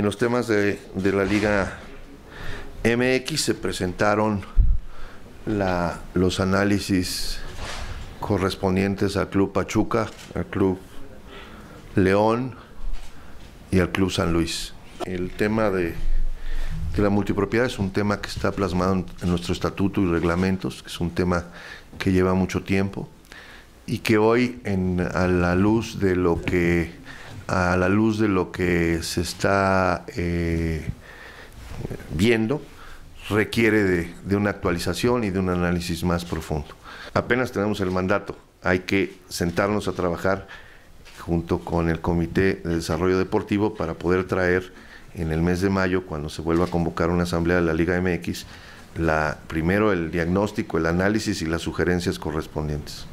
En los temas de, de la Liga MX se presentaron la, los análisis correspondientes al Club Pachuca, al Club León y al Club San Luis. El tema de, de la multipropiedad es un tema que está plasmado en, en nuestro estatuto y reglamentos, que es un tema que lleva mucho tiempo y que hoy en, a la luz de lo que a la luz de lo que se está eh, viendo requiere de, de, una actualización y de un análisis más profundo. Apenas tenemos el mandato, hay que sentarnos a trabajar junto con el Comité de Desarrollo Deportivo para poder traer en el mes de mayo, cuando se vuelva a convocar una asamblea de la Liga MX, la, primero el diagnóstico, el análisis y las sugerencias correspondientes.